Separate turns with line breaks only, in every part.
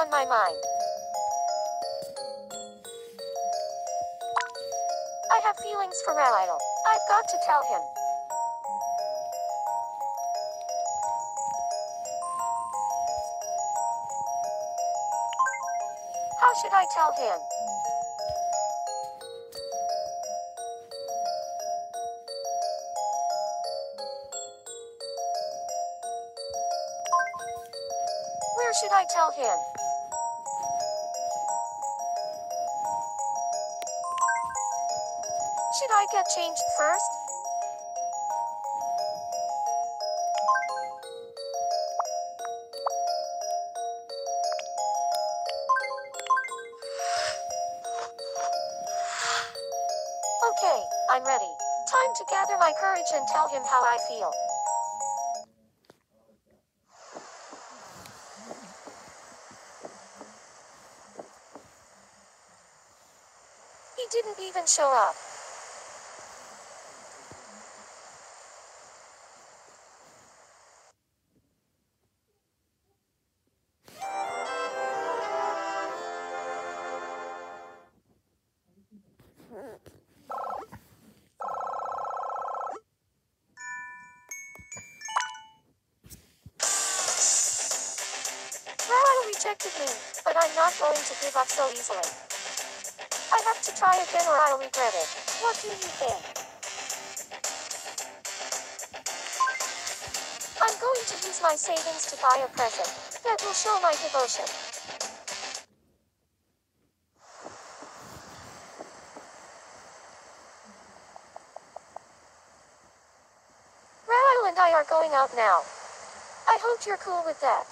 on my mind. I have feelings for Ryle. I've got to tell him. How should I tell him? Where should I tell him? Should I get changed first? Okay, I'm ready. Time to gather my courage and tell him how I feel. He didn't even show up. Rejected me, but I'm not going to give up so easily. I have to try again or I'll regret it. What do you think? I'm going to use my savings to buy a present that will show my devotion. Ryle and I are going out now. I hope you're cool with that.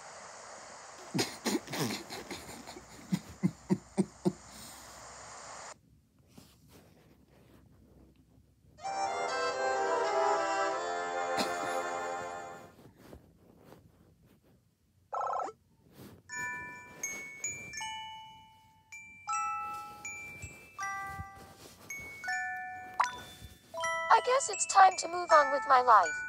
Guess it's time to move on with my life.